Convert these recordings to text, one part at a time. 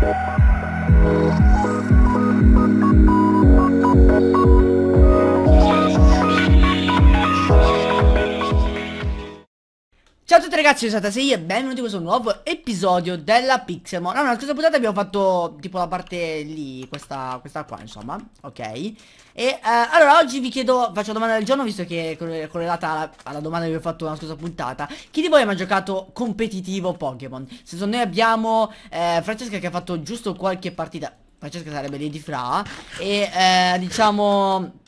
Ciao ragazzi, io sono Tasei e benvenuti in questo nuovo episodio della Pixelmon Allora, nella scorsa puntata abbiamo fatto tipo la parte lì, questa, questa qua insomma, ok? E eh, allora oggi vi chiedo, faccio domanda del giorno visto che è correlata alla, alla, domanda che vi ho fatto nella scorsa puntata. Chi di voi ha mai giocato competitivo Pokémon? Se noi abbiamo eh, Francesca che ha fatto giusto qualche partita. Francesca sarebbe Lady Fra. E eh, diciamo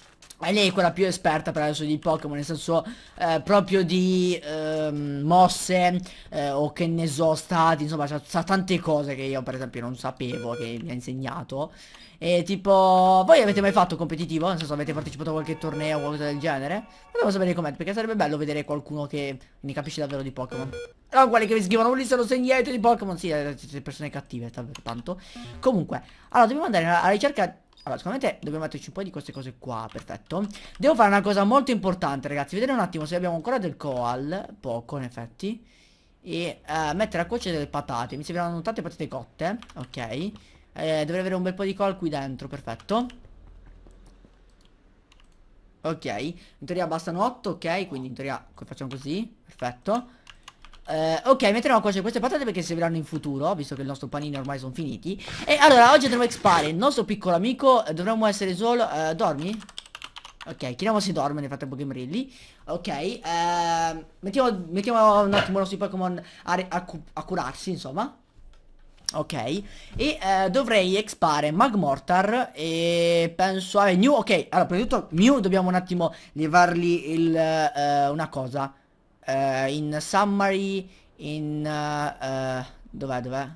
ma lei è quella più esperta per adesso di Pokémon, nel senso eh, proprio di ehm, mosse eh, o che ne so, stati, insomma, sa tante cose che io per esempio non sapevo, che mi ha insegnato. E tipo, voi avete mai fatto competitivo? Nel senso, avete partecipato a qualche torneo o qualcosa del genere? Fatemi sapere nei commenti, perché sarebbe bello vedere qualcuno che ne capisce davvero di Pokémon. No, quelli che vi scrivono, lì se non sai niente di Pokémon, sì, eh, siete persone cattive, tanto. Comunque, allora, dobbiamo andare alla ricerca allora, sicuramente dobbiamo metterci un po' di queste cose qua, perfetto. Devo fare una cosa molto importante, ragazzi. Vedere un attimo se abbiamo ancora del coal Poco, in effetti E uh, mettere a cuocere delle patate. Mi serviranno tante patate cotte, ok. Eh, Dovrei avere un bel po' di coal qui dentro, perfetto. Ok, in teoria bastano 8, ok Quindi in teoria facciamo così, perfetto Uh, ok, metteremo a cuocere queste patate perché serviranno in futuro, visto che il nostro panino ormai sono finiti. E allora, oggi andremo a expare il nostro piccolo amico. Eh, dovremmo essere solo... Uh, dormi? Ok, chiediamo se dorme nel frattempo che brilli. Ok, uh, mettiamo, mettiamo, un attimo i nostri Pokémon a, a, a, curarsi, insomma. Ok, e dovrei expare Magmortar e penso... a Mew, ok, allora, prima di tutto Mew dobbiamo un attimo levargli il, una cosa uh, in summary in uh, dov'è dov'è?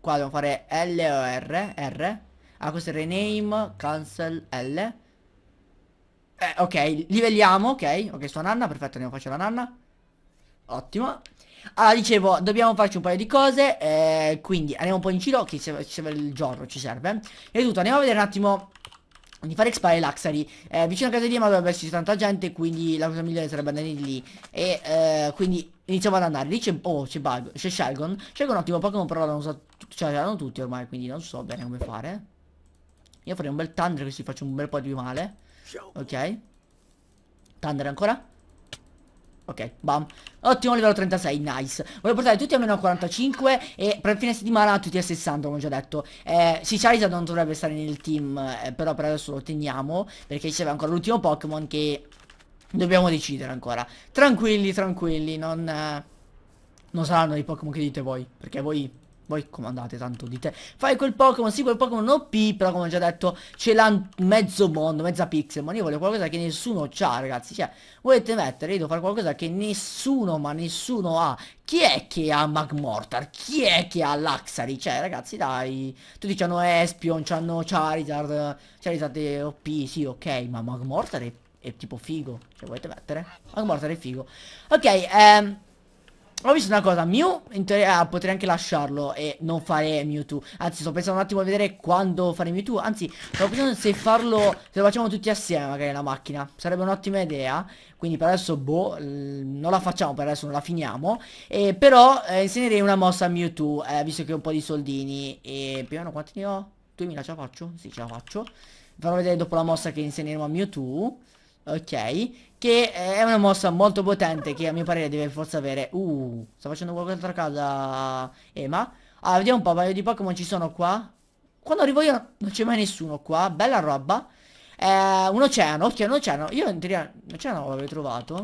Qua dobbiamo fare L o R R. Ah questo è rename cancel L. Eh, ok livelliamo ok. Ok sua nanna perfetto andiamo a fare la nanna. Ottimo. Allora dicevo dobbiamo farci un paio di cose eh, quindi andiamo un po' in giro che serve il giorno ci serve. E tutto andiamo a vedere un attimo di fare expire Luxury. Eh, vicino a casa di Emma dovrebbe esserci tanta gente quindi la cosa migliore sarebbe andare lì. E eh, quindi iniziamo ad andare. Lì c'è oh c'è Bug c'è Shelgon. Shelgon ottimo Pokémon però l'hanno usato cioè l'hanno tutti ormai quindi non so bene come fare. Io farei un bel Thunder così faccio un bel po' di male. Ok. Thunder ancora Ok, bam. Ottimo livello 36, nice. Voglio portare tutti almeno a 45 e per fine settimana tutti a 60, come ho già detto. Eh, sì, Charizard non dovrebbe stare nel team, eh, però per adesso lo teniamo, perché serve ancora l'ultimo Pokémon che dobbiamo decidere ancora. Tranquilli, tranquilli, non... Eh, non saranno i Pokémon che dite voi, perché voi voi comandate tanto dite Fai quel Pokémon, sì quel Pokémon OP Però come ho già detto ce l'ha mezzo mondo Mezza pixel Ma io voglio qualcosa che nessuno ha ragazzi Cioè volete mettere Io devo fare qualcosa che nessuno Ma nessuno ha Chi è che ha Magmortar? Chi è che ha Laxari? Cioè ragazzi dai Tutti hanno Espion C'hanno Charizard Charizard OP Sì ok Ma Magmortar è, è tipo figo Cioè volete mettere? Magmortar è figo Ok ehm ho visto una cosa, Mew in teoria ah, potrei anche lasciarlo e non fare Mewtwo. Anzi sto pensando un attimo a vedere quando fare Mewtwo. Anzi sto pensando se farlo, se lo facciamo tutti assieme magari la macchina. Sarebbe un'ottima idea. Quindi per adesso boh, non la facciamo per adesso, non la finiamo. E, Però eh, insegnerei una mossa a Mewtwo eh, Visto che ho un po' di soldini. E più o meno quanti ne ho? 2000 ce la faccio? Sì ce la faccio. Farò vedere dopo la mossa che insegneremo a Mewtwo. Ok Che è una mossa molto potente Che a mio parere deve forse avere. Uh Sta facendo qualcosa a casa Ema. Ah vediamo un po' paio di Pokémon ci sono qua. Quando arrivo io non c'è mai nessuno qua Bella roba. Eh, Un oceano Ok un oceano? Io in teoria Un oceano l'avevo trovato.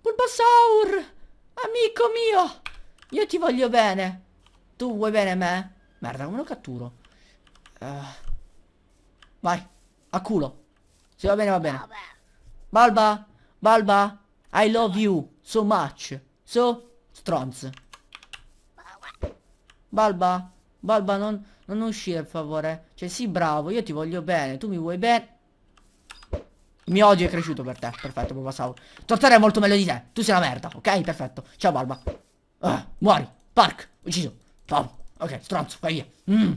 Bulbasaur Amico mio Io ti voglio bene. Tu vuoi bene me? Merda come lo catturo? Uh. Vai A culo. Se va bene, va bene. Balba, Balba, I love you so much. So, stronz. Balba, Balba, non, non uscire, per favore. Cioè, sì, bravo, io ti voglio bene, tu mi vuoi bene. Mio odio è cresciuto per te, perfetto, Bulbasaur. Tortare è molto meglio di te, tu sei una merda, ok? Perfetto. Ciao, Balba. Ah, muori, Park, ucciso. Oh, ok, stronzo, vai via. Mm.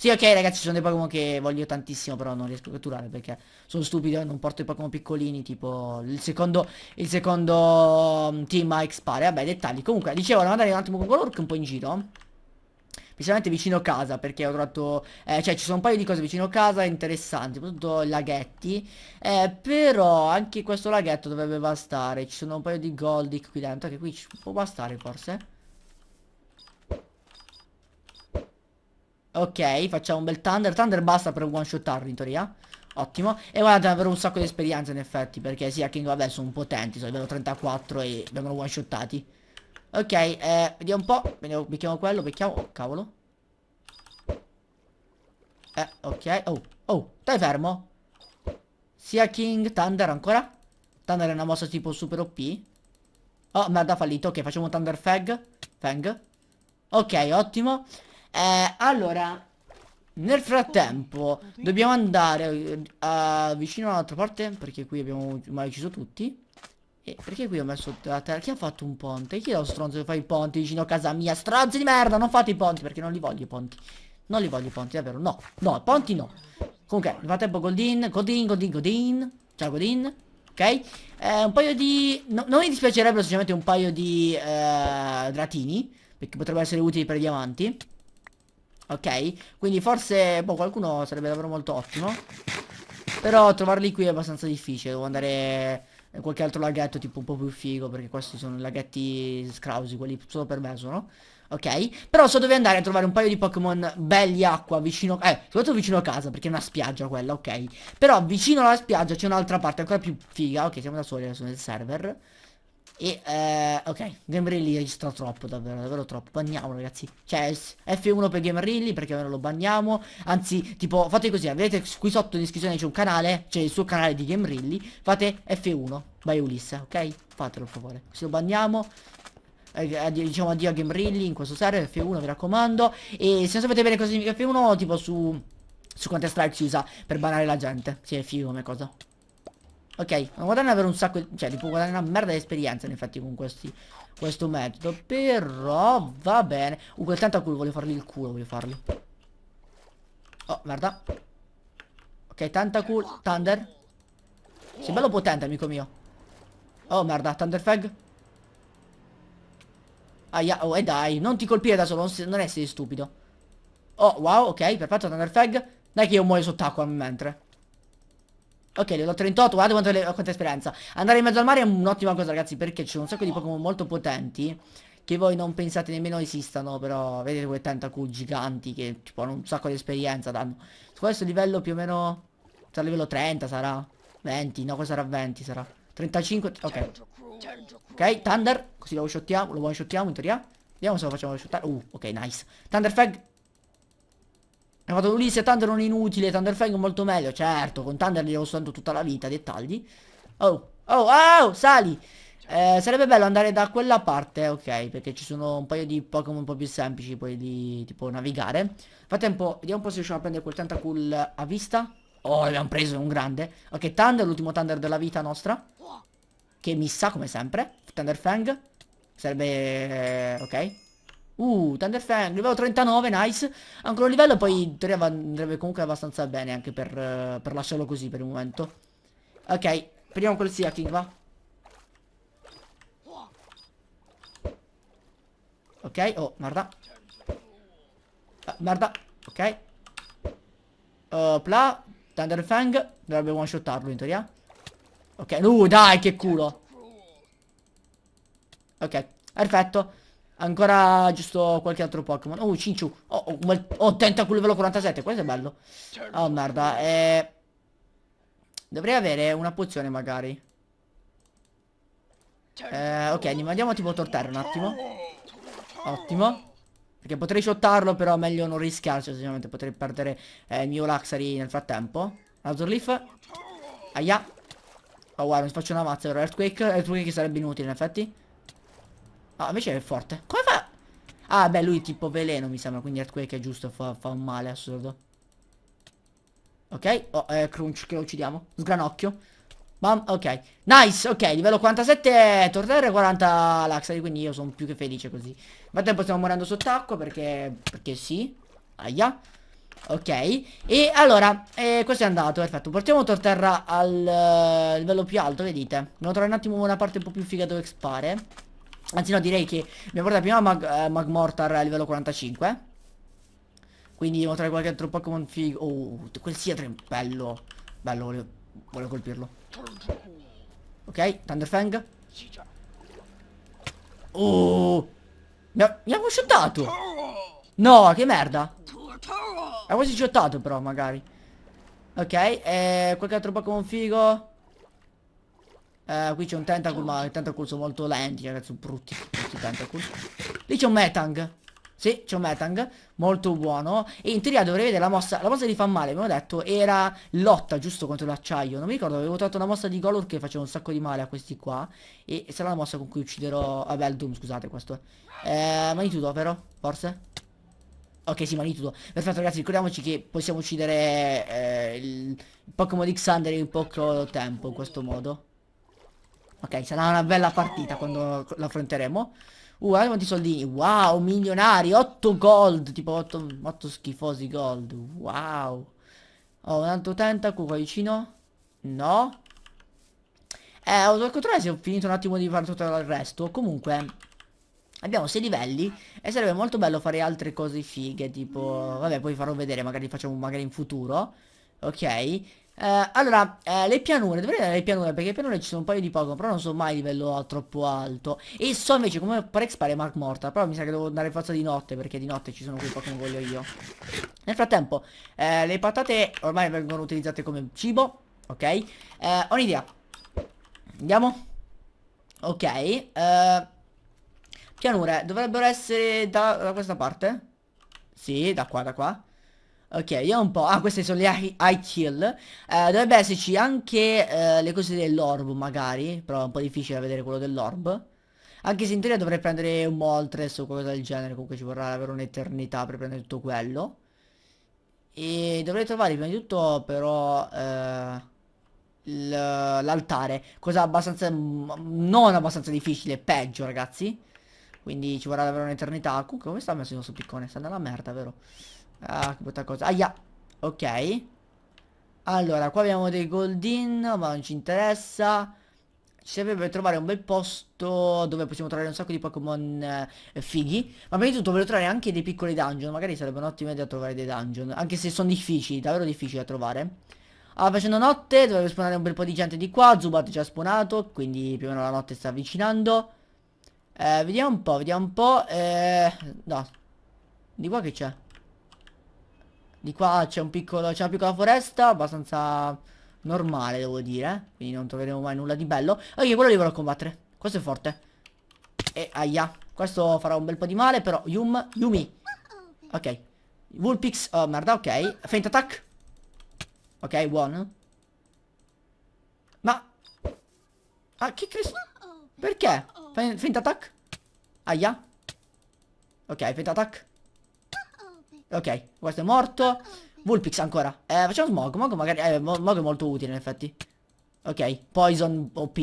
Sì, ok ragazzi, ci sono dei Pokémon che voglio tantissimo, però non riesco a catturare perché sono stupido e non porto i Pokémon piccolini, tipo il secondo, il secondo um, team a expare. Vabbè, dettagli. Comunque, dicevo, devo andare un attimo con Golurk un po' in giro. Principalmente vicino casa, perché ho trovato... Eh, cioè, ci sono un paio di cose vicino casa interessanti, soprattutto laghetti. Eh, però anche questo laghetto dovrebbe bastare. Ci sono un paio di Goldic qui dentro, che qui ci può bastare forse. Ok, facciamo un bel Thunder. Thunder basta per one shotarlo in teoria. Ottimo. E guardate, avrò un sacco di esperienza in effetti. Perché sì, King vabbè sono potenti. Sono livello 34 e vengono one shotati. Ok, eh, vediamo un po'. Vediamo, becchiamo quello, becchiamo. Oh, cavolo. Eh, ok. Oh, oh, stai fermo. Sia King, Thunder ancora. Thunder è una mossa tipo super OP. Oh, merda, fallito. Ok, facciamo Thunder Fang. Fang. Ok, ottimo. Eh, allora, nel frattempo dobbiamo andare uh, vicino all'altra parte perché qui abbiamo ucciso tutti. E perché qui ho messo la terra? Chi ha fatto un ponte? Chi è lo stronzo che fa i ponti vicino a casa mia? Stronzi di merda, non fate i ponti perché non li voglio i ponti. Non li voglio i ponti, davvero, no. No, ponti no. Comunque, nel frattempo Goldin, Godin, Godin, Godin. Ciao Godin. Ok? Eh, un paio di... No, non mi dispiacerebbero semplicemente un paio di eh, dratini. Perché potrebbero essere utili per i diamanti. Ok? Quindi forse, boh, qualcuno sarebbe davvero molto ottimo. Però trovarli qui è abbastanza difficile. Devo andare in qualche altro laghetto tipo un po' più figo. Perché questi sono i laghetti scrausi, quelli solo per me sono. Ok? Però so dove andare a trovare un paio di Pokémon belli acqua vicino... Eh, soprattutto vicino a casa, perché è una spiaggia quella, ok? Però vicino alla spiaggia c'è un'altra parte ancora più figa. Ok, siamo da soli adesso nel server. E eh, ok, Gamerilli registra troppo, davvero, davvero troppo. Banniamo ragazzi. Cioè, F1 per Gamerilli perché ora lo banniamo. Anzi, tipo, fate così, vedete qui sotto in descrizione c'è un canale, c'è il suo canale di Gamerilli. Fate F1 by Ulisse, ok? Fatelo per favore. Se lo banniamo. Eh, diciamo addio a Gamerilli in questo server F1 mi raccomando. E se non sapete bene cosa significa F1, tipo su su Counter Strike si usa per banare la gente. Sì, è figo come cosa. Ok, non guadagnare avere un sacco Cioè, ti può guadagnare una merda di esperienza in effetti con questi Questo metodo. Però va bene. Uh, quel tentaculo voglio fargli il culo, voglio fargli Oh, merda. Ok, tentaculo Thunder. Sei bello potente, amico mio. Oh, merda, Thunder Fag Aia, oh, e dai Non ti colpire da solo, non, non essere stupido. Oh, wow, ok, perfetto, Thunder Fag Dai che io muoio sott'acqua mentre Ok, livello 38, guardate quanto le, quanta esperienza. Andare in mezzo al mare è un'ottima cosa, ragazzi, perché sono un sacco di Pokémon molto potenti che voi non pensate nemmeno esistano, però vedete quei tentacle giganti che tipo hanno un sacco di esperienza, danno. Su questo livello più o meno sarà livello 30, sarà 20, no, questo sarà 20, sarà 35, ok. Ok, Thunder, così lo shottiamo, lo one shottiamo in teoria. Vediamo se lo facciamo shottare. Uh, ok, nice. Thunder Fag ha fatto Ulisse Thunder non è inutile, Thunder Fang è molto meglio, certo, con Thunder gli ho usato tutta la vita, dettagli. Oh, oh, oh, sali! Eh, sarebbe bello andare da quella parte, ok, perché ci sono un paio di Pokémon un po' più semplici, poi di tipo navigare. Frattempo, vediamo un po' se riusciamo a prendere quel Tentacool a vista. Oh, l'abbiamo preso, è un grande. Ok, Thunder, l'ultimo Thunder della vita nostra. Che mi sa come sempre. Thunder Fang. Sarebbe... Ok. Uh, Thunderfang, livello 39, nice. Ancora un livello, poi in teoria andrebbe comunque abbastanza bene anche per, uh, per lasciarlo così per il momento. Ok, prendiamo quel sia King, va. Ok, oh, merda. Uh, merda, ok. Opla, Thunderfang, dovrebbe one shotarlo in teoria. Ok, uh, dai, che culo. Ok, perfetto. Ancora giusto qualche altro Pokémon. Oh, Cinchu. Oh, oh, oh, Tentacle livello 47. Questo è bello. Oh, merda. Eh... Dovrei avere una pozione, magari. Eh, ok, andiamo tipo Torterra un attimo. Ottimo. Perché potrei shottarlo, però meglio non rischiarci. Semplicemente potrei perdere eh, il mio Laxari nel frattempo. Azurleaf. Aia. Oh, guarda, mi faccio una mazza. Earthquake. Earthquake sarebbe inutile, in effetti. Ah, invece è forte. Come fa? Ah, beh, lui tipo veleno mi sembra, quindi Earthquake è giusto, fa, fa un male assurdo. Ok, oh, eh, Crunch che lo uccidiamo. Sgranocchio. Bam, ok. Nice, ok, livello 47, Torterra e 40 Laxari, quindi io sono più che felice così. Ma tempo stiamo morendo sott'acqua perché, perché sì. Aia. Ok, e allora, eh, questo è andato, perfetto. Portiamo Torterra al uh, livello più alto, vedete. Dobbiamo trovare un attimo una parte un po' più figa dove spare. Anzi no, direi che abbiamo portato prima Mag, eh, Magmortar a livello 45. Quindi devo trovare qualche altro Pokémon figo. Oh, quel è bello. Bello, voglio, voglio colpirlo. Ok, Thunderfang. Oh, mi ha, mi. No, che merda. Ha quasi shottato però, magari. Ok, eh, qualche altro Pokémon figo. Eh, qui c'è un Tentacool, ma i Tentacool sono molto lenti, ragazzi, brutti, brutti Tentacool. Lì c'è un Metang. Sì, c'è un Metang, molto buono. E in teoria dovrei vedere la mossa, la mossa di fa male, abbiamo detto, era lotta, giusto, contro l'acciaio. Non mi ricordo, avevo trovato una mossa di Golur che faceva un sacco di male a questi qua. E sarà la mossa con cui ucciderò... Vabbè, il Doom, scusate, questo. Eh, magnitudo, vero? Forse? Ok, sì, magnitudo. Perfetto, ragazzi, ricordiamoci che possiamo uccidere eh, il Pokémon di Xander in poco tempo, in questo modo. Ok, sarà una bella partita quando l'affronteremo. Uh, guarda quanti soldini. Wow, milionari. 8 gold. Tipo 8, 8 schifosi gold. Wow. Oh, un altro tentacle qua vicino. No. Eh, ho dovuto controllare se ho finito un attimo di fare tutto il resto. Comunque, abbiamo 6 livelli. E sarebbe molto bello fare altre cose fighe. Tipo, vabbè, poi farò vedere. Magari facciamo magari in futuro. Ok. Uh, allora, uh, le pianure, dovrei avere le pianure perché le pianure ci sono un paio di Pokémon, però non sono mai livello troppo alto. E so invece come Prex pare Mark Mortar, però mi sa che devo andare forza di notte perché di notte ci sono quei Pokémon che voglio io. Nel frattempo, uh, le patate ormai vengono utilizzate come cibo, ok? ho un'idea. Andiamo? Ok. pianure, dovrebbero essere da, da questa parte? Sì, da qua, da qua. Ok, io un po'... Ah, queste sono le high kill. Eh, dovrebbe esserci anche eh, le cose dell'orb, magari. Però è un po' difficile vedere quello dell'orb. Anche se in teoria dovrei prendere un Moltres o qualcosa del genere. Comunque ci vorrà avere un'eternità per prendere tutto quello. E dovrei trovare prima di tutto però... Eh, l'altare. Cosa abbastanza... Non abbastanza difficile, peggio ragazzi. Quindi ci vorrà davvero un'eternità. Comunque come sta messo il nostro piccone? Sta nella merda, vero? Ah, che brutta cosa. Aia. Ok. Allora, qua abbiamo dei goldin, ma non ci interessa. Ci serve per trovare un bel posto dove possiamo trovare un sacco di Pokémon eh, fighi. Ma prima di tutto voglio trovare anche dei piccoli dungeon. Magari sarebbe un'ottima idea trovare dei dungeon. Anche se sono difficili, davvero difficili da trovare. Allora, facendo notte, dovrebbe spawnare un bel po' di gente di qua. Zubat già spawnato, quindi più o meno la notte sta avvicinando. Eh, vediamo un po', vediamo un po'. Eh, no. Di qua che c'è? Di qua c'è un piccolo, c'è una piccola foresta abbastanza normale devo dire Quindi non troveremo mai nulla di bello. Ok quello li vorrò combattere Questo è forte. E aia Questo farà un bel po' di male però Yum Yumi. Ok. Vulpix Oh merda ok. Feint attack. Ok buono Ma Ah che cristo Perché? Feint attack. Aia. Ok feint attack Ok, questo è morto. Vulpix ancora. Eh, facciamo Smog. Smog magari... Eh, Smog è molto utile, in effetti. Ok, Poison OP.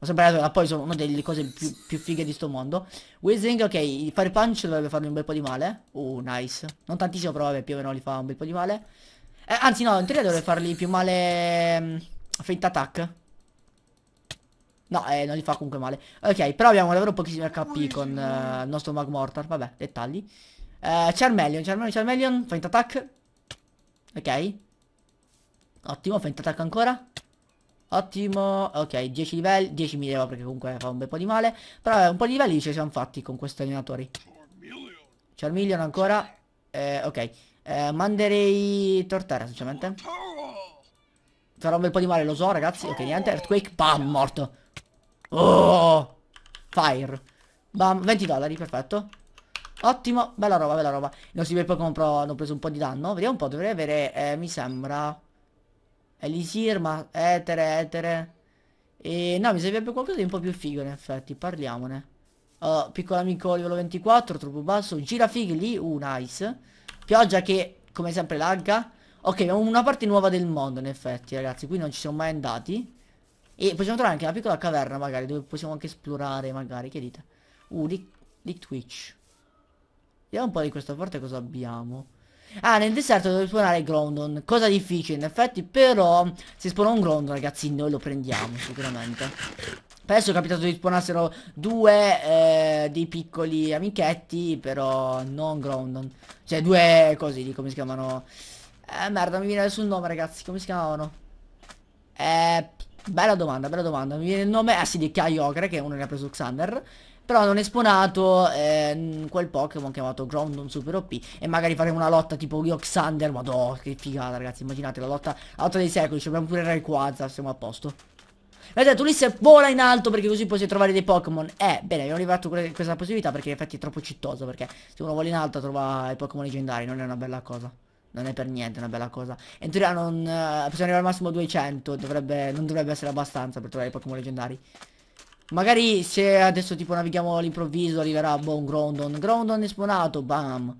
Ho sempre che la Poison è una delle cose più, più fighe di sto mondo. Whizzing, ok, fare punch dovrebbe farmi un bel po' di male. Uh, nice. Non tantissimo, però vabbè, più o meno li fa un bel po' di male. Eh, anzi no, in teoria dovrebbe farli più male... Um, attack. No, eh, non li fa comunque male. Ok, però abbiamo davvero pochissimi HP con uh, il nostro Magmortar. Vabbè, dettagli. Uh, Charmeleon, Charmeleon, Charmeleon, feint attack. Ok. Ottimo, feint attack ancora. Ottimo, ok, 10 livelli, 10 mi leva perché comunque fa un bel po' di male. Però un po' di livelli ci siamo fatti con questi allenatori. Charmeleon ancora. Eh, ok, eh, manderei Torterra sinceramente. Farò un bel po' di male, lo so ragazzi. Ok, niente, Earthquake, bam, morto. Oh, Fire. Bam, 20 dollari, perfetto. Ottimo, bella roba, bella roba. I nostri bei Pokémon però hanno preso un po' di danno. Vediamo un po', dovrei avere, eh, mi sembra... Elisir, ma etere, etere. E no, mi servirebbe qualcosa di un po' più figo in effetti, parliamone. Uh, piccolo amico livello 24, troppo basso. Girafig lì, uh, nice. Pioggia che, come sempre, lagga. Ok, abbiamo una parte nuova del mondo in effetti, ragazzi. Qui non ci siamo mai andati. E possiamo trovare anche una piccola caverna, magari, dove possiamo anche esplorare, magari. Che dite? Uh, lì Twitch. Vediamo un po' di questa parte cosa abbiamo. Ah, nel deserto devo spawnare Groundon. Cosa difficile, in effetti, però se spawna un Groundon, ragazzi, noi lo prendiamo sicuramente. Adesso è capitato di spawnassero due eh, dei piccoli amichetti, però non Groundon. Cioè, due così, come si chiamano? Eh, merda, mi viene sul nome, ragazzi, come si chiamavano? Eh, bella domanda, bella domanda. Mi viene il nome, ah sì, di Kyogre, che uno ne ha preso Xander. Però non è spawnato eh, quel Pokémon chiamato Groundon Super OP E magari faremo una lotta tipo io Xander Madò che figata ragazzi Immaginate la lotta, la lotta dei secoli Ci abbiamo pure Rayquaza Siamo a posto. Vedete Ulisse vola in alto perché così puoi trovare dei Pokémon. Eh bene abbiamo arrivato questa possibilità perché in effetti è troppo cittoso Perché se uno vola in alto trova i Pokémon leggendari Non è una bella cosa. Non è per niente una bella cosa. In teoria non, uh, possiamo arrivare al massimo 200 dovrebbe, Non dovrebbe essere abbastanza per trovare i Pokémon leggendari Magari se adesso tipo navighiamo all'improvviso arriverà boh, un Groundon. Groundon è spawnato, bam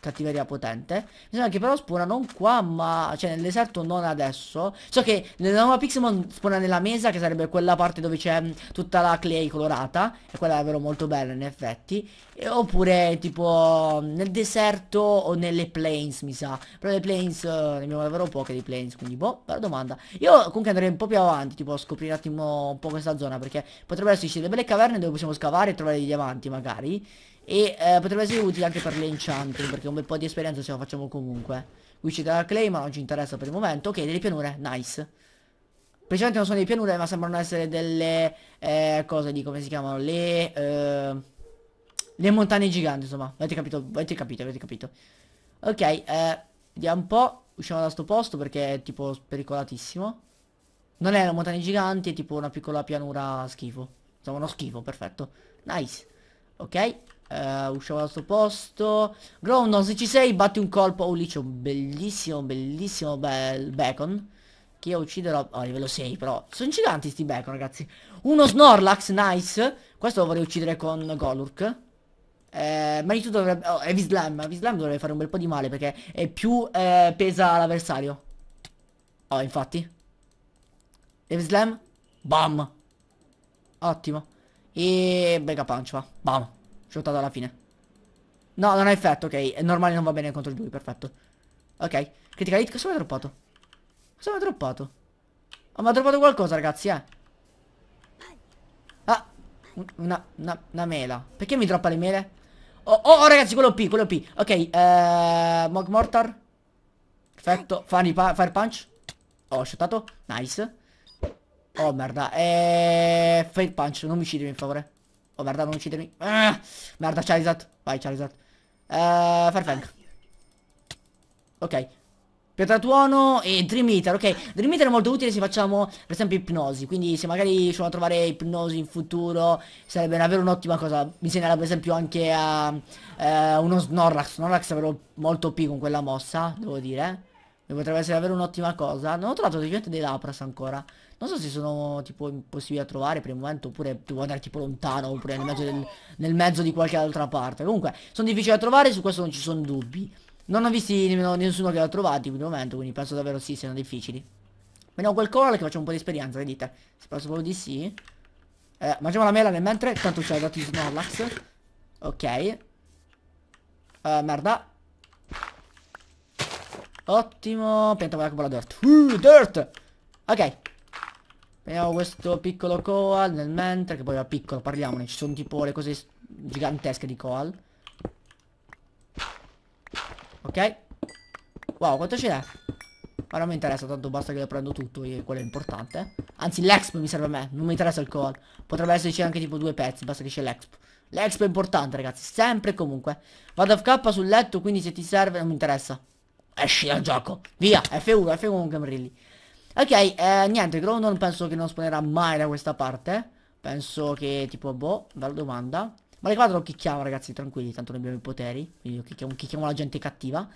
cattiveria potente. Mi sembra che però spawna non qua, ma... Cioè nel deserto non adesso. So che nella nuova Pixelmon spawna nella mesa, che sarebbe quella parte dove c'è tutta la clay colorata. E quella è davvero molto bella in effetti. E, oppure tipo nel deserto o nelle plains, mi sa. Però le plains uh, ne abbiamo davvero poche di plains, quindi boh, bella domanda. Io comunque andrei un po' più avanti, tipo a scoprire un attimo un po' questa zona, perché potrebbero esserci delle belle caverne dove possiamo scavare e trovare dei diamanti magari. E eh, potrebbe essere utile anche per l'enchanting Perché un bel po' di esperienza ce la facciamo comunque. Qui c'è della clay ma non ci interessa per il momento. Ok delle pianure, nice. Precisamente non sono delle pianure ma sembrano essere delle eh, cose di come si chiamano Le eh, Le montagne giganti insomma. Avete capito, avete capito, avete capito. Ok, eh, vediamo un po' Usciamo da sto posto perché è tipo pericolatissimo Non è una montagna gigante È tipo una piccola pianura schifo. Insomma uno schifo, perfetto. Nice. Ok Uh, usciamo da sto posto. Groundon se ci sei batti un colpo. Oh lì c'è un bellissimo bellissimo bel bacon Che io ucciderò a oh, livello 6 però Sono giganti sti bacon ragazzi. Uno Snorlax nice. Questo lo vorrei uccidere con Golurk. Eh, ma di tutto dovrebbe Oh Evislam Evislam dovrebbe fare un bel po' di male Perché è più eh, pesa l'avversario. Oh infatti. Evislam Bam. Ottimo. E Mega Punch va. Bam Shottato alla fine. No, non ha effetto, ok. È normale, non va bene contro lui, perfetto. Ok. Critical hit, cosa mi ha droppato? Cosa mi ha droppato? Oh, mi ha droppato qualcosa, ragazzi, eh. Ah, una, una, una mela. Perché mi droppa le mele? Oh, oh, oh ragazzi, quello P, quello P. Ok, eh, Mog Mortar. Perfetto. Funny pa Fire Punch. Oh, shottato. Nice. Oh, merda. Eh, Fire Punch, non mi uccidimi, in favore. Oh merda non uccidermi ah, Merda Charizard. Vai Charizard. Uh, Farfang Ok. Pietra tuono e Dream Eater, ok. Dream Eater è molto utile se facciamo per esempio ipnosi. Quindi se magari riusciamo a trovare ipnosi in futuro Sarebbe davvero un'ottima cosa. Mi segnerà per esempio anche a uh, uno Snorlax. Snorlax è davvero molto P con quella mossa Devo dire. Potrebbe essere davvero un'ottima cosa. Non ho trovato ovviamente dei Lapras ancora non so se sono tipo impossibili da trovare per il momento oppure devo andare tipo lontano oppure nel mezzo, del, nel mezzo di qualche altra parte. Comunque sono difficili da trovare, su questo non ci sono dubbi. Non ho visti nemmeno nessuno che l'ha trovati per il momento, quindi penso davvero sì, siano difficili. Vediamo quel coral che faccio un po' di esperienza, vedete? Se penso proprio di sì. Eh, mangiamo la mela nel mentre, tanto c'è dato Snorlax. Ok. Uh, merda. Ottimo. Pianta con la dirt. Uh, dirt. Ok. Vediamo questo piccolo koal nel mentre, che poi è piccolo, parliamone, ci sono tipo le cose gigantesche di koal. Ok. Wow, quanto ce n'è? Ma non mi interessa, tanto basta che lo prendo tutto, e quello è importante. Anzi, l'exp mi serve a me, non mi interessa il koal. Potrebbe esserci anche tipo due pezzi, basta che c'è l'exp. L'exp è importante, ragazzi, sempre e comunque. Vado a FK sul letto, quindi se ti serve non mi interessa. Esci dal gioco. Via, F1, F1 con Gamrilli. Ok, eh, niente, Groundon penso che non spawnerà mai da questa parte. Penso che tipo, boh, bella domanda. Ma le quadre lo chicchiamo ragazzi, tranquilli, tanto non abbiamo i poteri. Quindi chicchiamo, chicchiamo la gente cattiva.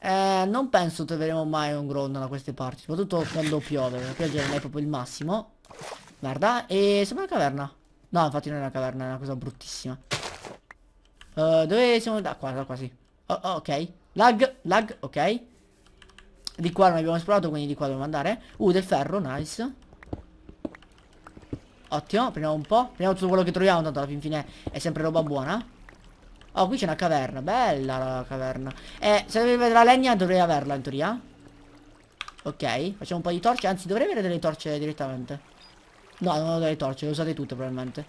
Eh, non penso troveremo mai un Groundon da queste parti, soprattutto quando piove. La pioggia non è proprio il massimo. Guarda, e sembra una caverna. No, infatti non è una caverna, è una cosa bruttissima. Uh, dove siamo? Da qua, da qua sì. Oh, oh, ok. Lag, lag, ok. Di qua non abbiamo esplorato, quindi di qua dobbiamo andare. Uh, del ferro, nice. Ottimo, prendiamo un po'. Prendiamo tutto quello che troviamo, tanto alla fin fine è sempre roba buona. Oh, qui c'è una caverna. Bella la caverna. Eh, se devo vedere la legna dovrei averla in teoria. Ok, facciamo un po' di torce. Anzi, dovrei avere delle torce direttamente. No, non ho delle torce, le usate tutte probabilmente.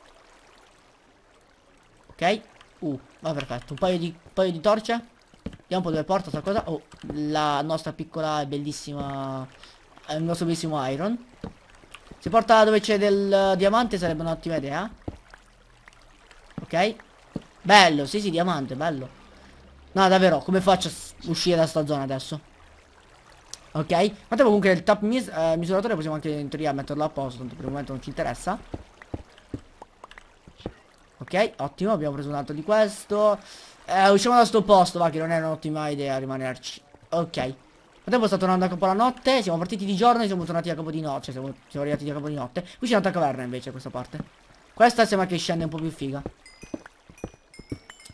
Ok. Uh, va perfetto. Un paio di, un paio di torce. Vediamo un po' dove porta sta cosa. Oh, la nostra piccola e bellissima... Eh, il nostro bellissimo iron. Se porta dove c'è del uh, diamante sarebbe un'ottima idea. Ok. Bello, sì sì, diamante, bello. No, davvero, come faccio a uscire da sta zona adesso? Ok, ma comunque il tap mis eh, misuratore possiamo anche in teoria metterlo a posto, tanto per il momento non ci interessa. Ok, ottimo, abbiamo preso un altro di questo. Eh, usciamo da sto posto, va, che non è un'ottima idea rimanerci. Ok. Tempo sta tornando a capo la notte, siamo partiti di giorno e siamo tornati a capo di notte, cioè siamo, siamo arrivati a capo di notte. Qui c'è un'altra caverna invece questa parte. Questa sembra che scende un po' più figa.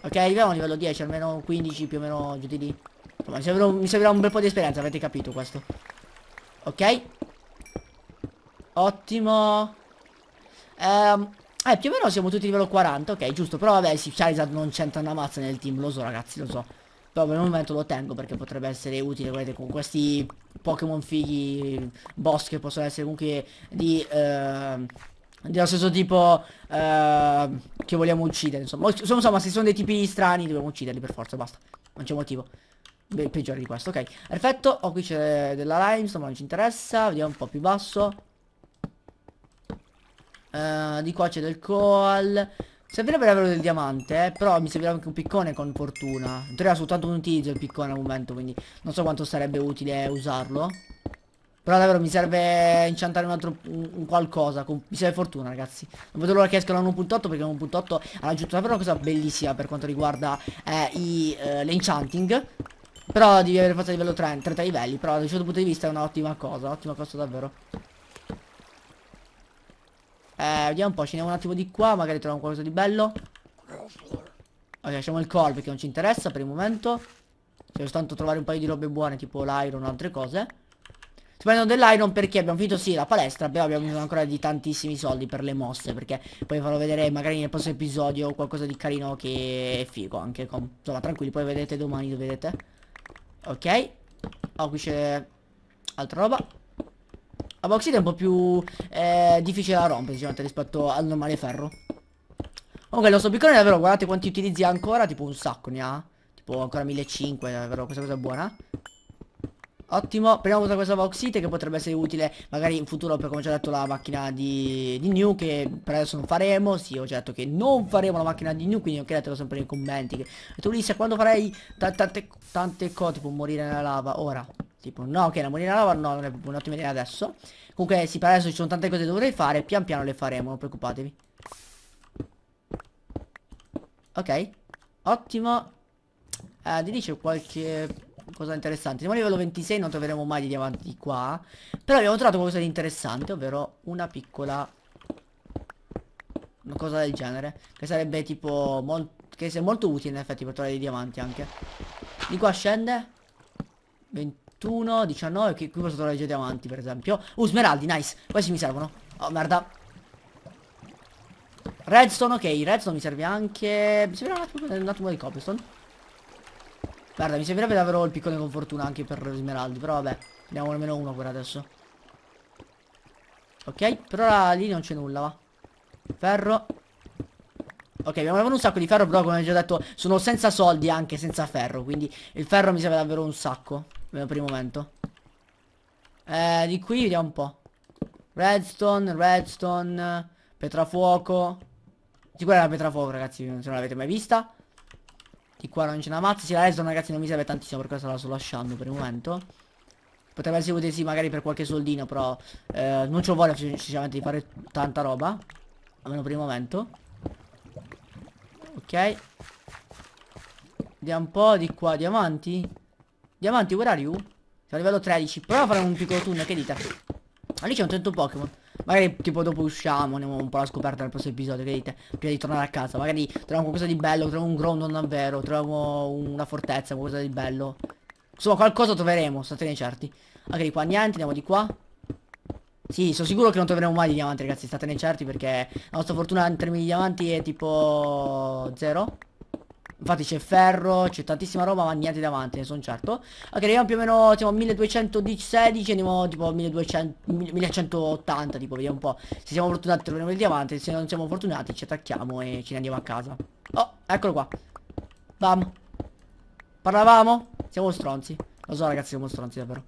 Ok, arriviamo a livello 10, almeno 15 più o meno giù di lì. Insomma, mi servirà, mi servirà un bel po' di esperienza, avete capito questo. Ok. Ottimo. Ehm... Eh, più o meno siamo tutti livello 40, ok, giusto. Però vabbè, sì, Charizard non c'entra una mazza nel team, lo so ragazzi, lo so. Però per il momento lo tengo perché potrebbe essere utile, vedete, con questi Pokémon fighi, boss che possono essere comunque di... Eh, dello stesso tipo eh, che vogliamo uccidere, insomma. Insomma, se sono dei tipi strani dobbiamo ucciderli per forza, basta. Non c'è motivo. Beh, peggiore di questo, ok. Perfetto, oh, qui c'è della limestone, ma non ci interessa. Vediamo un po' più basso. Uh, di qua c'è del coal. Servirebbe davvero del diamante, eh, però mi servirà anche un piccone con fortuna. In teoria soltanto un utilizzo il piccone al momento, quindi non so quanto sarebbe utile usarlo. Però davvero mi serve incantare un altro un, un qualcosa. Con, mi serve fortuna, ragazzi. Non vedo l'ora che esca la 1.8 perché la 1.8 ha aggiunto davvero una cosa bellissima per quanto riguarda eh, eh, l'enchanting. Però devi avere forza livello 30, 30 livelli. Però da un certo punto di vista è un'ottima cosa. Ottima cosa davvero. Eh, vediamo un po', scendiamo un attimo di qua, magari troviamo qualcosa di bello. Ok, lasciamo il core perché non ci interessa per il momento. C'è soltanto trovare un paio di robe buone, tipo l'iron o altre cose. Sto prendendo dell'iron perché abbiamo finito sì la palestra, però abbiamo bisogno ancora di tantissimi soldi per le mosse, perché poi farò vedere magari nel prossimo episodio qualcosa di carino che è figo anche. Com insomma, tranquilli, poi vedete domani, vedete. Ok. Oh, qui c'è altra roba. La bauxite è un po' più eh, difficile da rompere, diciamo, rispetto al normale ferro. Comunque il nostro piccone davvero, guardate quanti utilizzi ancora, tipo un sacco ne ha. Tipo ancora 1500, davvero, questa cosa è buona. Ottimo, prendiamo tutta questa bauxite che potrebbe essere utile magari in futuro per come ci ha detto la macchina di, di New che per adesso non faremo. Sì, ho già detto che non faremo la macchina di New, quindi chiedetelo sempre nei commenti. Che, tu Ulisse, quando farei tante cose, tipo morire nella lava, ora. Tipo, no, ok, la nella lava no, non è un'ottima idea adesso. Comunque, sì, per adesso ci sono tante cose che dovrei fare, pian piano le faremo, non preoccupatevi. Ok, ottimo. Eh, di lì c'è qualche cosa interessante. Siamo a livello 26, non troveremo mai di diamanti qua. Però abbiamo trovato qualcosa di interessante, ovvero una piccola... Una cosa del genere. Che sarebbe tipo... Che sia molto utile in effetti per trovare dei diamanti anche. Di qua scende. 21, 19, qui, qui posso trovare già diamanti per esempio. Uh, smeraldi, nice. Questi mi servono. Oh, merda. Redstone, ok, redstone mi serve anche... Mi serve un attimo, un attimo di cobblestone. Guarda, mi servirebbe davvero il piccone con fortuna anche per smeraldi. Però vabbè, abbiamo almeno uno per adesso. Ok, per ora lì non c'è nulla, va. Ferro. Ok, abbiamo un sacco di ferro, però come ho già detto, sono senza soldi anche senza ferro. Quindi il ferro mi serve davvero un sacco. Per il momento. Eh, di qui vediamo un po'. Redstone, redstone, petrafuoco. Sicura è la petrafuoco, ragazzi, se non l'avete mai vista. Di qua non c'è una mazza. Sì, la redstone ragazzi non mi serve tantissimo per questo la sto lasciando per il momento. Potrebbe essere utile sì magari per qualche soldino, però eh, non ci vuole sinceramente di fare tanta roba. Almeno per il momento. Ok. Vediamo un po' di qua, diamanti. Diamanti, where are you? Siamo a livello 13. Prova a fare un piccolo tunnel, che dite? Ah, lì c'è un tento Pokémon. Magari tipo dopo usciamo, andiamo un po' alla scoperta nel prossimo episodio, che dite? Prima di tornare a casa. Magari troviamo qualcosa di bello, troviamo un Grondon davvero, troviamo una fortezza, qualcosa di bello. Insomma, qualcosa troveremo, statene certi. Anche di qua niente, andiamo di qua. Sì, sono sicuro che non troveremo mai di diamanti, ragazzi, statene certi perché la nostra fortuna in termini di diamanti è tipo... Zero. Infatti c'è ferro, c'è tantissima roba ma niente davanti, ne sono certo. Ok, arriviamo più o meno, siamo a 1216, andiamo tipo a 1200, 1180 tipo, vediamo un po' Se siamo fortunati troviamo il diamante, se non siamo fortunati ci attacchiamo e ce ne andiamo a casa. Oh, eccolo qua. Bam. Parlavamo? Siamo stronzi. Lo so ragazzi, siamo stronzi davvero.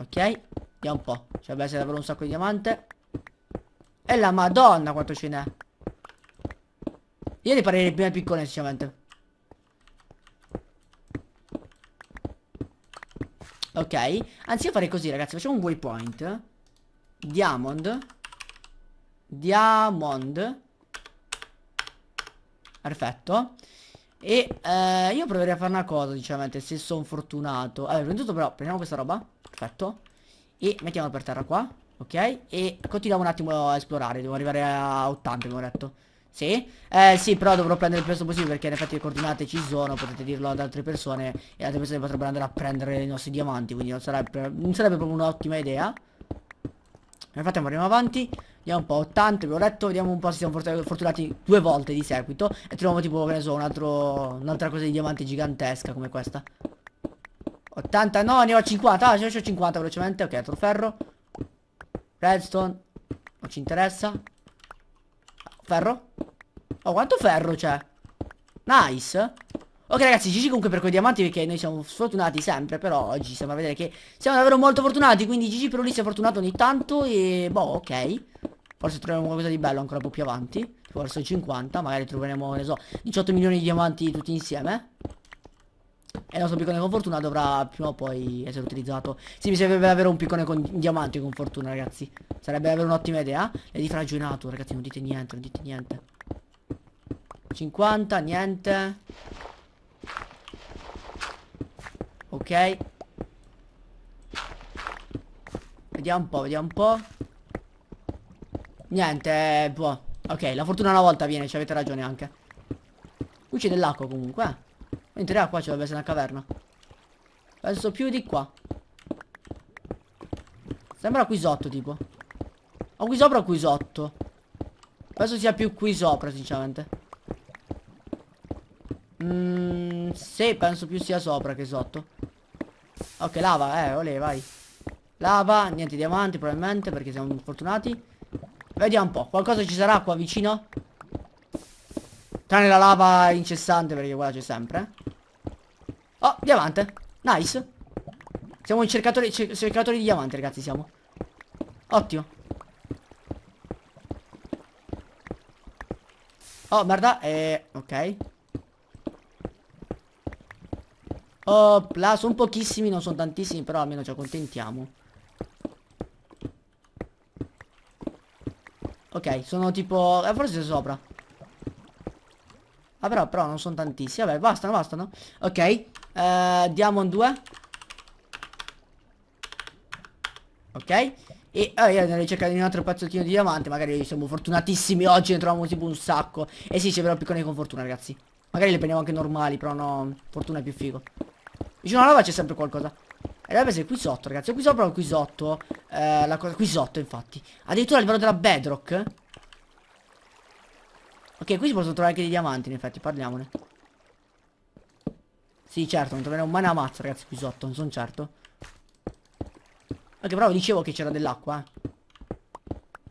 Ok, vediamo un po' Ci deve essere davvero un sacco di diamante. E la madonna quanto ce n'è io li parlerei prima piccone sinceramente Ok. Anzi io farei così ragazzi. Facciamo un waypoint. Diamond. Diamond. Perfetto. E eh, io proverei a fare una cosa sinceramente Se sono fortunato. Allora prima tutto però prendiamo questa roba. Perfetto. E mettiamola per terra qua. Ok. E continuiamo un attimo a esplorare. Devo arrivare a 80 come ho detto sì? Eh sì, però dovrò prendere il più presto possibile perché in effetti le coordinate ci sono, potete dirlo ad altre persone e altre persone potrebbero andare a prendere i nostri diamanti, quindi non sarebbe, non sarebbe proprio un'ottima idea. Nel frattempo andiamo avanti, andiamo un po' 80, vi ho detto, vediamo un po' se siamo fortunati due volte di seguito e troviamo tipo, che ne so, un'altra cosa di diamanti gigantesca come questa. 80, no, ne ho 50, ah, ne ho 50 velocemente, ok, altro ferro. Redstone, non ci interessa. Ferro? Oh, quanto ferro c'è? Nice. Ok ragazzi, GG comunque per quei diamanti perché noi siamo sfortunati sempre, però oggi sembra vedere che siamo davvero molto fortunati, quindi GG per Ulisse è fortunato ogni tanto e boh, ok. Forse troviamo qualcosa di bello ancora un po' più avanti, forse 50, magari troveremo, ne so, 18 milioni di diamanti tutti insieme. E il nostro piccone con fortuna dovrà prima o poi essere utilizzato. Sì, mi serve avere un piccone con diamanti con fortuna, ragazzi. Sarebbe avere un'ottima idea. E di fragionato, ragazzi, non dite niente, non dite niente. 50, niente. Ok. Vediamo un po', vediamo un po'. Niente, boh. Ok, la fortuna una volta viene, ci avete ragione anche. C'è dell'acqua comunque, eh. In teoria qua ci dovrebbe essere una caverna. Penso più di qua. Sembra qui sotto tipo. O qui sopra o qui sotto. Penso sia più qui sopra sinceramente. Mmm, sì, penso più sia sopra che sotto. Ok, lava, eh, olè, vai. Lava, niente diamanti probabilmente perché siamo fortunati. Vediamo un po', qualcosa ci sarà qua vicino? Tranne la lava incessante perché quella c'è sempre. Oh, diamante. Nice. Siamo in cercatori, cercatori di diamante, ragazzi, siamo. Ottimo. Oh, merda. Eh, ok. Oh, là, sono pochissimi, non sono tantissimi, però almeno ci accontentiamo. Ok, sono tipo... Eh, forse sopra. Ah, però, però non sono tantissimi. Vabbè, bastano, bastano. Ok. Uh, Diamond 2 Ok. E eh, io nella ricerca di un altro pezzettino di diamante. Magari siamo fortunatissimi Oggi ne troviamo tipo un sacco. E sì, c'è però piccone con fortuna ragazzi. Magari le prendiamo anche normali Però no, fortuna è più figo. Vicino alla lava c'è sempre qualcosa. E dovrebbe essere qui sotto ragazzi. Qui sopra o qui sotto? Eh, la cosa, Qui sotto infatti. Addirittura a livello della bedrock Ok, qui si possono trovare anche dei diamanti in effetti Parliamone sì, certo, non troveremo mai una mazza, ragazzi, qui sotto, non sono certo. Ok, però dicevo che c'era dell'acqua, eh.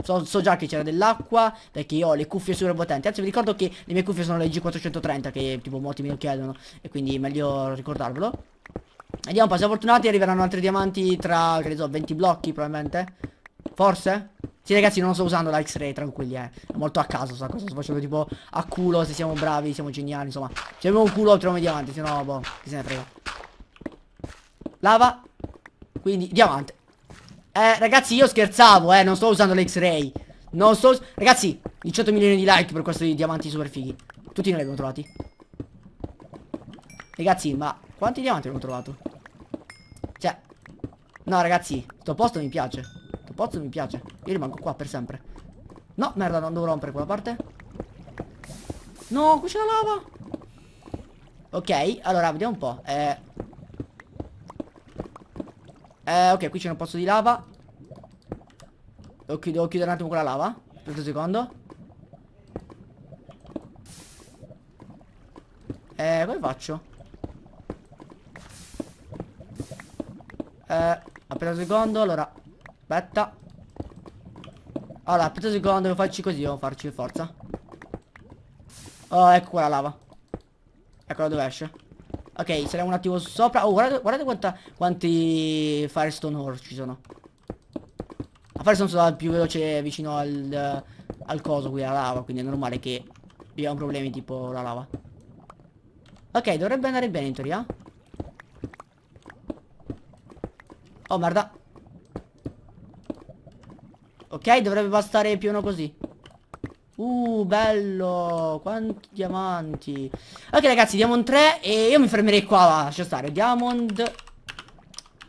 So, so, già che c'era dell'acqua perché io ho le cuffie super potenti Anzi vi ricordo che le mie cuffie sono le G430 Che tipo molti me lo chiedono E quindi è meglio ricordarvelo Vediamo un po' siamo fortunati arriveranno altri diamanti tra che ne so 20 blocchi probabilmente Forse? Sì ragazzi non sto usando la X-Ray tranquilli eh. È molto a caso sta cosa Sto facendo tipo a culo Se siamo bravi siamo geniali insomma. Se abbiamo un culo troviamo i diamanti Se no boh Chi se ne frega. Lava. Quindi diamante. Eh ragazzi io scherzavo eh Non sto usando la X-Ray Non sto Ragazzi 18 milioni di like per questi diamanti super fighi. Tutti noi li abbiamo trovati. Ragazzi ma Quanti diamanti abbiamo trovato? Cioè No ragazzi Sto posto mi piace pozzo mi piace. Io rimango qua per sempre. No, merda, non devo rompere quella parte. No, qui c'è la lava. Ok, allora, vediamo un po' eh... eh ok, qui c'è un pozzo di lava. Ok, devo chiudere un attimo quella lava Aspetta un secondo. Eh, come faccio? Eh, aspetta un secondo, allora. Aspetta. Allora, aspetta un secondo, devo farci così, devo farci forza. Oh, ecco qua la lava. Eccola dove esce. Ok, saremo un attimo sopra. Oh, guardate, guardate quanta, quanti Firestone Ore ci sono. A Firestone sono più veloce vicino al, al coso qui, alla lava, quindi è normale che abbiamo problemi tipo la lava. Ok, dovrebbe andare bene in teoria. Oh, merda. Ok, dovrebbe bastare più o meno così. Uh, bello. Quanti diamanti. Ok, ragazzi, Diamond 3 e io mi fermerei qua, lascia stare. Diamond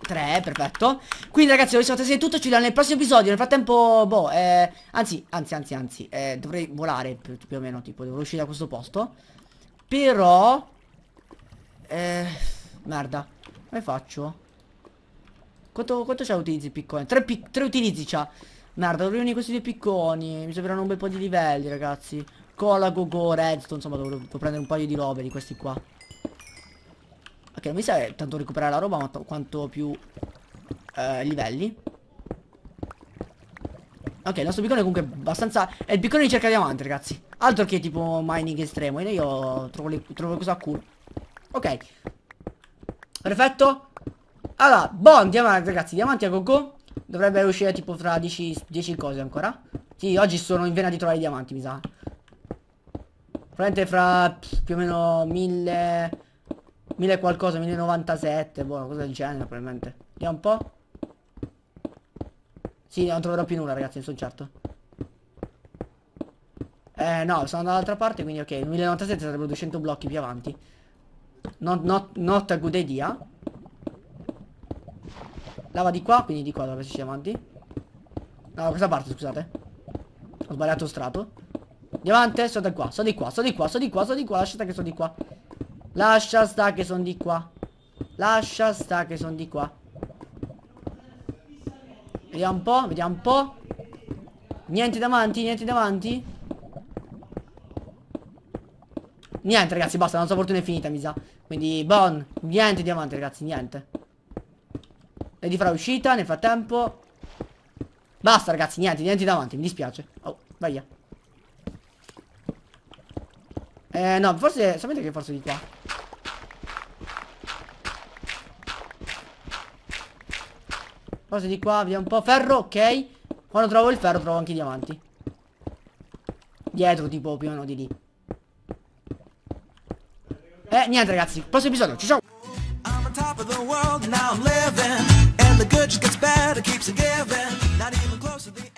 3, perfetto. Quindi, ragazzi, ho visto è tutto. Ci vediamo nel prossimo episodio. Nel frattempo, boh, eh, anzi, anzi, anzi, anzi, eh, dovrei volare più, più o meno, tipo, devo uscire da questo posto. Però... Eh, merda. Come faccio? Quanto, quanto c'ha utilizzi picconi? Tre, pic tre utilizzi c'ha. Merda, dovrei unire questi due picconi. Mi serviranno un bel po' di livelli, ragazzi. Cola, go, go, redstone. Insomma, devo, devo prendere un paio di robe di questi qua. Ok, non mi serve tanto recuperare la roba, ma quanto più eh, livelli. Ok, il nostro piccone è comunque abbastanza... È il piccone di cerca diamanti, ragazzi. Altro che tipo mining estremo. Io trovo, le... trovo cosa a culo. Ok. Perfetto. Allora, buon diamanti, ragazzi, diamanti a gogo. Dovrebbe uscire tipo fra 10, 10 cose ancora. Sì, oggi sono in vena di trovare i diamanti, mi sa. Probabilmente fra più o meno 1000... 1000 qualcosa, 1097, boh, una cosa del genere, probabilmente. Vediamo un po'. Sì, non troverò più nulla, ragazzi, ne sono certo. Eh, no, sono dall'altra parte, quindi ok. 1097 sarebbero 200 blocchi più avanti. Not, not, not a good idea. Lava di qua, quindi di qua dove si diamanti. No, questa parte, scusate. Ho sbagliato strato. Diamante, sono da qua, sono di qua, sono di qua, sono di qua, sono di qua, lascia che sono di qua. Lascia sta che sono di qua. Lascia sta che sono di qua. Vediamo un po', vediamo un po'. Niente davanti, niente davanti. Niente ragazzi, basta, la nostra fortuna è finita, mi sa. Quindi, bon, niente diamanti ragazzi, niente. Lady farà uscita nel frattempo. Basta ragazzi, niente, niente davanti, mi dispiace. Oh, vai via. Eh, no, forse, sapete che forse di qua. Forse di qua, vediamo un po'. Ferro, ok. Quando trovo il ferro trovo anche i diamanti. Dietro, tipo, più o meno di lì. Eh, niente ragazzi, prossimo episodio, ciao ciao! good just gets better, keeps it giving. Not even close to the